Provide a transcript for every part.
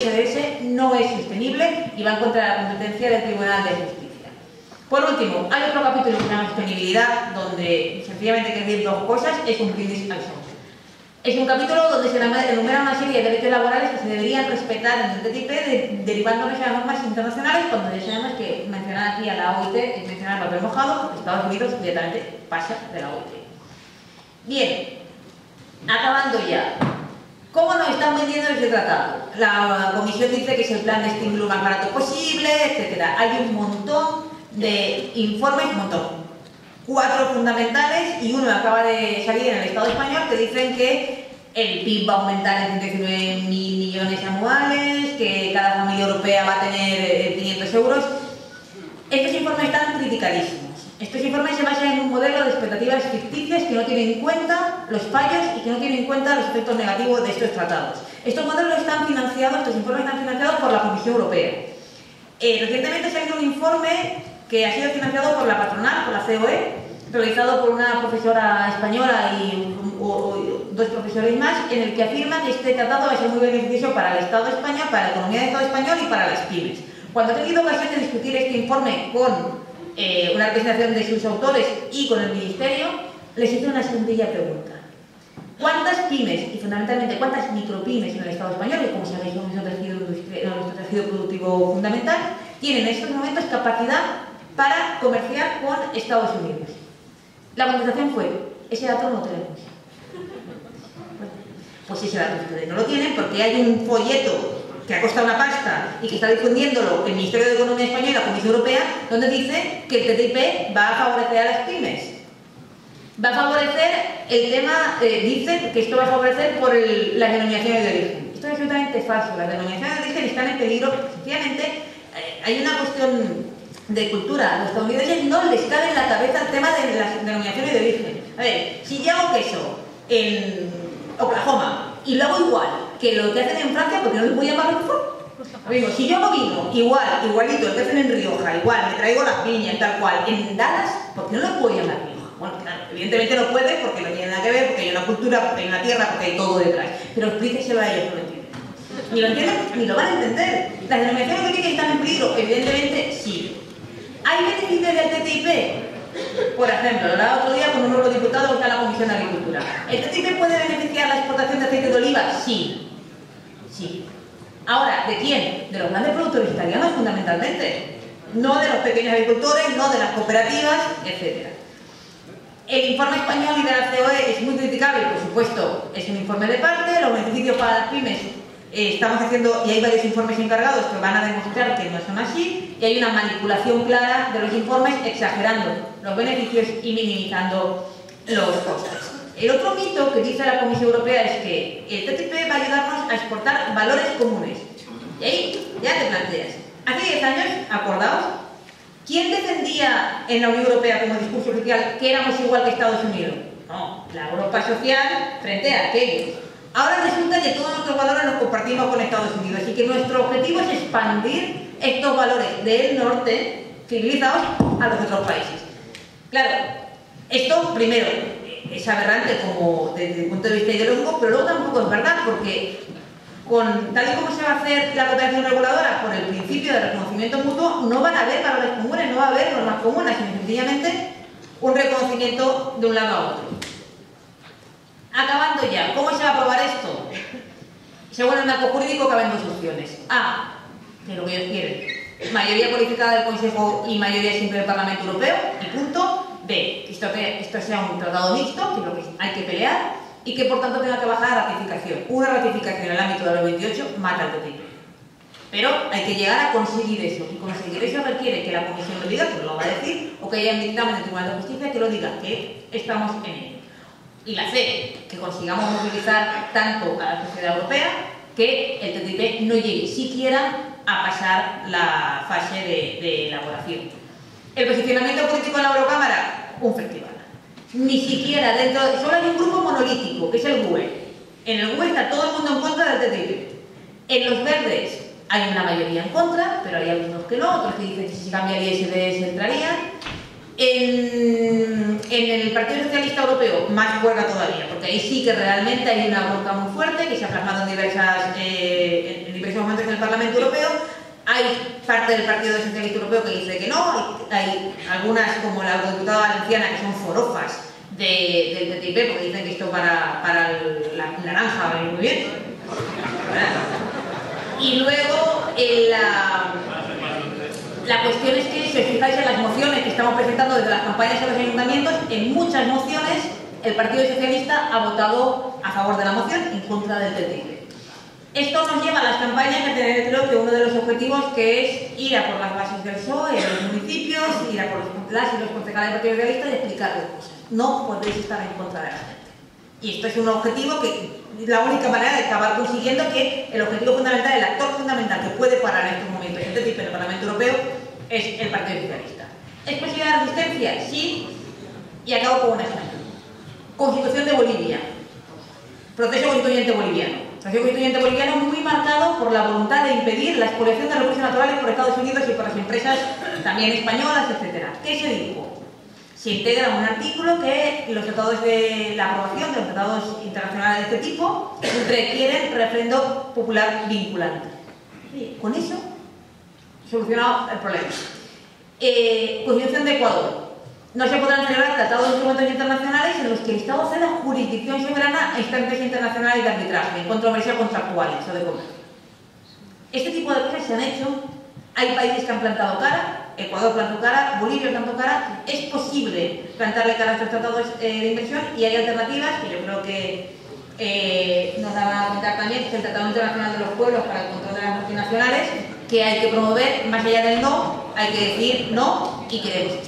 SDS no es sostenible y va en contra de la competencia del Tribunal de Justicia. Por último, hay otro capítulo que se llama sostenibilidad, donde sencillamente hay que decir dos cosas, es un brindis al sol. Es un capítulo donde se enumera una serie de derechos laborales que se deberían respetar en el TTIP, de, derivándonos de las normas internacionales, cuando ya sabemos que mencionar aquí a la OIT es mencionar papel mojado, Estados Unidos directamente pasa de la OIT. Bien, acabando ya. ¿Cómo nos están vendiendo ese tratado? La Comisión dice que es el plan de estímulo más barato posible, etc. Hay un montón de informes, un montón, cuatro fundamentales y uno acaba de salir en el Estado español que dicen que el PIB va a aumentar en 119 mil millones anuales, que cada familia europea va a tener 500 eh, euros. Estos informes están criticadísimos. Estos informes se basan en un modelo de expectativas ficticias que no tienen en cuenta los fallos y que no tienen en cuenta los efectos negativos de estos tratados. Estos modelos están financiados, estos informes están financiados por la Comisión Europea. Eh, recientemente se ha hecho un informe que ha sido financiado por la patronal, por la COE, realizado por una profesora española y dos profesores más, en el que afirma que este tratado va a ser muy beneficioso para el Estado de España, para la economía del Estado español y para las pymes. Cuando he tenido ocasión de discutir este informe con eh, una representación de sus autores y con el Ministerio, les hice una sencilla pregunta. ¿Cuántas pymes, y fundamentalmente cuántas micropymes en el Estado español, que como sabéis es nuestro tejido productivo fundamental, tienen en estos momentos capacidad para comerciar con Estados Unidos. La contestación fue, ese dato no tenemos. pues ese dato ustedes no lo tienen porque hay un folleto que ha costado una pasta y que está difundiéndolo el Ministerio de Economía Española y la Comisión Europea, donde dice que el TTIP va a favorecer a las pymes. Va a favorecer el tema, eh, dice que esto va a favorecer por las denominaciones de origen. Esto es absolutamente falso. Las denominaciones de origen están en peligro, sencillamente eh, hay una cuestión de cultura. A los estadounidenses no les cabe en la cabeza el tema de las denominaciones de origen. A ver, si yo hago queso en Oklahoma y lo hago igual que lo que hacen en Francia, porque no les voy a llamar mejor. Amigo, si yo hago vino igual, igualito, el que hacen en Rioja, igual, me traigo las piñas, tal cual, en Dallas, ¿por qué no lo puedo llamar Rioja? Bueno, claro, evidentemente no puede porque no tiene nada que ver, porque hay una cultura, porque hay una tierra, porque hay todo detrás. Pero explíqueselo a ellos, no lo entienden. Ni lo entienden, ni lo van a entender. Las denominaciones de origen están en peligro, evidentemente sí. ¿Hay beneficios del TTIP? Por ejemplo, el otro día con un nuevo diputado está en la Comisión de Agricultura. ¿El TTIP puede beneficiar la exportación de aceite de oliva? Sí. Sí. Ahora, ¿de quién? De los grandes productores italianos fundamentalmente. No de los pequeños agricultores, no de las cooperativas, etc. El informe español y de la COE es muy criticable, por supuesto, es un informe de parte, los beneficios para las pymes eh, estamos haciendo, y hay varios informes encargados que van a demostrar que no son así, y hay una manipulación clara de los informes exagerando los beneficios y minimizando los costes. El otro mito que dice la Comisión Europea es que el TTIP va a ayudarnos a exportar valores comunes. Y ahí ya te planteas. Hace 10 años, acordaos, ¿quién defendía en la Unión Europea como discurso oficial que éramos igual que Estados Unidos? No, la Europa social frente a aquellos. Ahora resulta que todos nuestros valores los compartimos con Estados Unidos y que nuestro objetivo es expandir estos valores del norte civilizados a los otros países. Claro, esto primero es aberrante como desde el punto de vista ideológico, pero luego tampoco es verdad porque tal y como se va a hacer la cooperación reguladora por el principio de reconocimiento mutuo, no van a haber valores comunes, no va a haber normas comunes, sino sencillamente un reconocimiento de un lado a otro. Acabando ya, ¿cómo se va a aprobar esto? Según el marco jurídico caben dos opciones. A, que lo que ellos quieren, mayoría cualificada del Consejo y mayoría simple del Parlamento Europeo, y punto. B, que esto, sea un tratado mixto, que es lo que hay que pelear, y que por tanto tenga que bajar a ratificación. Una ratificación en el ámbito de los 28 mata al TTIP. Pero hay que llegar a conseguir eso, y conseguir eso requiere que la Comisión lo diga, que lo va a decir, o que haya un dictamen del Tribunal de Justicia que lo diga, que estamos en ello y la C, que consigamos movilizar tanto a la sociedad europea que el TTIP no llegue siquiera a pasar la fase de, elaboración. El posicionamiento político en la Eurocámara, un festival. Ni siquiera dentro, solo hay un grupo monolítico, que es el GUE. En el GUE está todo el mundo en contra del TTIP. En los verdes hay una mayoría en contra, pero hay algunos que no, otros que dicen que si se cambia el ISDS entrarían. En, el Partido Socialista Europeo, más cuerda todavía, porque ahí sí que realmente hay una bronca muy fuerte que se ha plasmado en, diversas, eh, en diversos momentos en el Parlamento Europeo. Hay parte del Partido Socialista Europeo que dice que no, hay, algunas, como la eurodiputada valenciana, que son forofas del TTIP, porque dicen que esto para, para la naranja va muy bien. Y luego, en la la cuestión es que, si os fijáis en las mociones que estamos presentando desde las campañas a los ayuntamientos, en muchas mociones el Partido Socialista ha votado a favor de la moción en contra del TTIP. Esto nos lleva a las campañas a tener, creo que uno de los objetivos que es ir a por las bases del PSOE en los municipios, ir a por los, las y los concejales del Partido Socialista y explicarles cosas. No podéis estar en contra de la gente. Y esto es un objetivo que la única manera de acabar consiguiendo que el objetivo fundamental, el actor fundamental que puede parar en estos momentos este tipo en el Parlamento Europeo es el Partido Socialista. ¿Es posible la resistencia? Sí. Y acabo con un ejemplo. Constitución de Bolivia. Proceso constituyente boliviano. Proceso constituyente boliviano muy marcado por la voluntad de impedir la expoliación de recursos naturales por Estados Unidos y por las empresas también españolas, etc. ¿Qué se dijo? se integra un artículo que los tratados de la aprobación de los tratados internacionales de este tipo requieren referendo popular vinculante. con eso, solucionado el problema. Eh, Constitución de Ecuador. No se podrán celebrar tratados de instrumentos internacionales en los que el Estado ceda jurisdicción soberana a instancias internacionales de arbitraje, en controversias contractuales o de comercio. Este tipo de cosas se han hecho. Hay países que han plantado cara, Ecuador plantó cara, Bolivia plantó cara, es posible plantarle cara a estos tratados eh, de inversión y hay alternativas que yo creo que eh, nos van a contar también, que es el Tratado Internacional de los Pueblos para el Control de las Multinacionales, que hay que promover, más allá del no, hay que decir no y esto.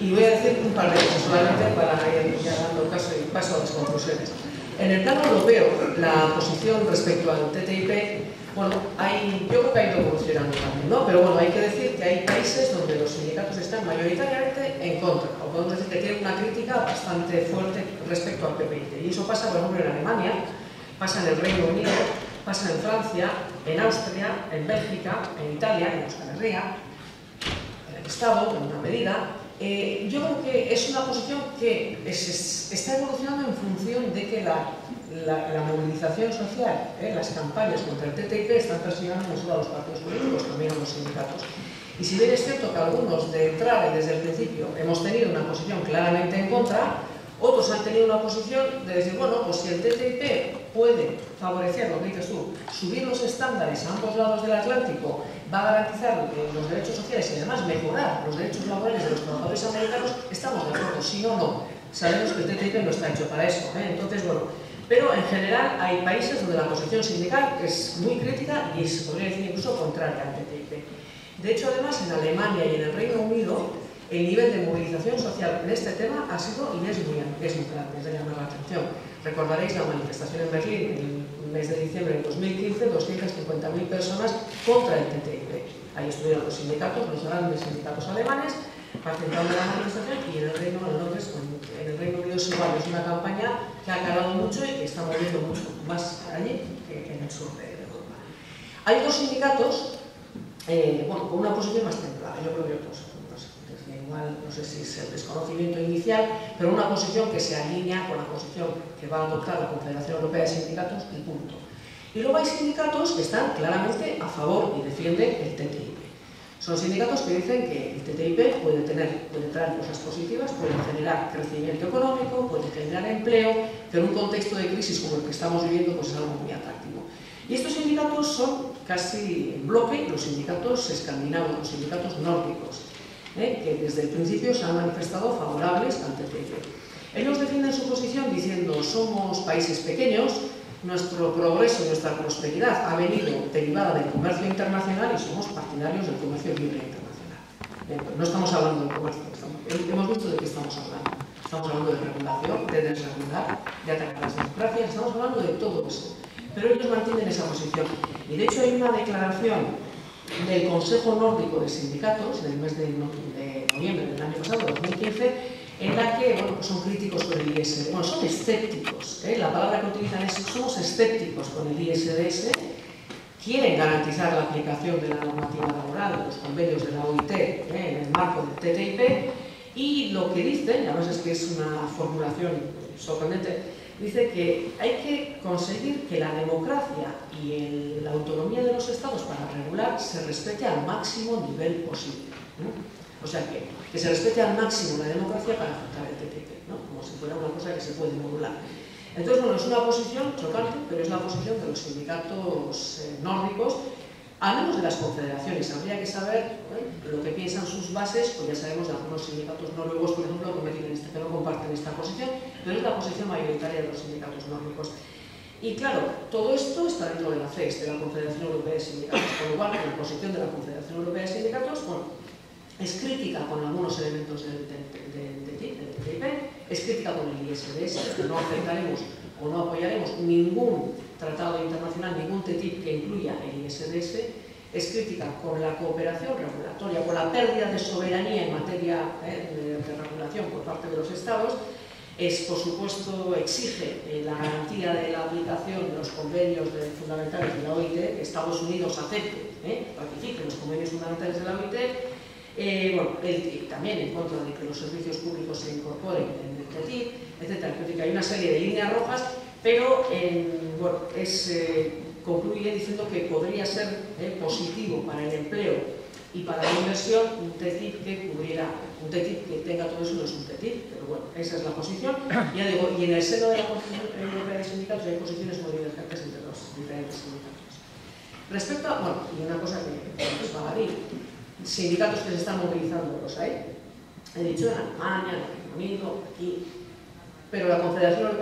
Y voy a decir un par de cosas solamente para ir ya dando y paso a las conclusiones. En el plano europeo, la posición respecto al TTIP, bueno, hay, yo creo que ha ido evolucionando también, ¿no? Pero bueno, hay que decir que hay países donde los sindicatos están mayoritariamente en contra, o podemos decir que tienen una crítica bastante fuerte respecto al TTIP. Y eso pasa, por ejemplo, en Alemania, pasa en el Reino Unido, pasa en Francia, en Austria, en Bélgica, en Italia, en Euskal Herria, en el Estado, en una medida, eh, yo creo que es una posición que está evolucionando en función de que la, movilización social, eh, las campañas contra el TTIP están persiguiendo no solo a los partidos políticos, también a los sindicatos. Y si bien es cierto que algunos de entrada y desde el principio hemos tenido una posición claramente en contra, otros han tenido una posición de decir, bueno, pues si el TTIP puede favorecer, lo que dices subir los estándares a ambos lados del Atlántico, va a garantizar eh, los derechos sociales y además mejorar los derechos laborales de los trabajadores americanos, estamos de acuerdo, sí o no. Sabemos que el TTIP no está hecho para eso, ¿eh? entonces, bueno, pero en general hay países donde la posición sindical es muy crítica y se podría decir incluso contraria al TTIP. De hecho, además, en Alemania y en el Reino Unido, el nivel de movilización social en este tema ha sido y es muy, es muy grande, es de llamar la atención. Recordaréis la manifestación en Berlín en el mes de diciembre de 2015, 250.000 personas contra el TTIP. Ahí estuvieron los sindicatos, los grandes sindicatos alemanes, participando en la manifestación y en el Reino, en el Reino Unido es es una campaña que ha calado mucho y que está moviendo mucho más allí que en el sur de Europa. Hay dos sindicatos eh, bueno, con una posición más templada, yo creo que otros no sé si es el desconocimiento inicial, pero una posición que se alinea con la posición que va a adoptar la Confederación Europea de Sindicatos y punto. Y luego hay sindicatos que están claramente a favor y defienden el TTIP. Son sindicatos que dicen que el TTIP puede, tener, puede traer cosas positivas, puede generar crecimiento económico, puede generar empleo, que en un contexto de crisis como el que estamos viviendo pues es algo muy atractivo. Y estos sindicatos son casi en bloque los sindicatos escandinavos, los sindicatos nórdicos, ¿eh? que desde el principio se han manifestado favorables al TTIP. Ellos defienden su posición diciendo somos países pequeños, nuestro progreso nuestra prosperidad ha venido derivada del comercio internacional y somos partidarios del comercio libre internacional. no estamos hablando de comercio, hemos visto de qué estamos hablando. Estamos hablando de regulación, de desregular, de atacar las democracias, estamos hablando de todo eso. Pero ellos mantienen esa posición. Y de hecho hay una declaración del Consejo Nórdico de Sindicatos del mes de, noviembre del año pasado, 2015, en la que bueno, son críticos con el ISDS, bueno, son escépticos, ¿eh? la palabra que utilizan es somos escépticos con el ISDS, quieren garantizar la aplicación de la normativa laboral, de los convenios de la OIT ¿eh? en el marco del TTIP, y lo que dicen, además es que es una formulación sorprendente, dice que hay que conseguir que la democracia y la autonomía de los estados para regular se respete al máximo nivel posible. O sea, que, que, se respete al máximo la democracia para afectar el TTIP, ¿no? como si fuera una cosa que se puede modular. Entonces, bueno, es una posición chocante, pero es la posición de los sindicatos eh, nórdicos Hablemos de las confederaciones, habría que saber lo que piensan sus bases, pues ya sabemos de algunos sindicatos noruegos, por ejemplo, que, este, que no comparten esta posición, pero es la posición mayoritaria de los sindicatos nórdicos. Y claro, todo esto está dentro de la CES, de la Confederación Europea de Sindicatos, con lo cual la posición de la Confederación Europea de Sindicatos bueno, es crítica con algunos elementos del, TTIP, es crítica con el ISDS, no aceptaremos o no apoyaremos ningún tratado internacional, ningún TTIP que incluya el ISDS, es crítica con la cooperación regulatoria, con la pérdida de soberanía en materia eh, de, regulación por parte de los Estados, es, por supuesto, exige eh, la garantía de la aplicación de los convenios de, fundamentales de la OIT, que Estados Unidos acepte, eh, ratifique los convenios fundamentales de la OIT, eh, bueno, el, también en contra de que los servicios públicos se incorporen en el TTIP, etc. Hay una serie de líneas rojas pero bueno, es, eh, concluye diciendo que podría ser eh, positivo para el empleo y para la inversión un TTIP que cubriera, un TTIP que tenga todo eso no es un TTIP, pero bueno, esa es la posición. Ya digo, y en el seno de la Constitución Europea de Sindicatos hay posiciones muy divergentes entre los diferentes sindicatos. Respecto a, bueno, y una cosa que es baladí, sindicatos que se están movilizando, los hay, he dicho en Alemania, en Reino Unido, aquí, pero la Confederación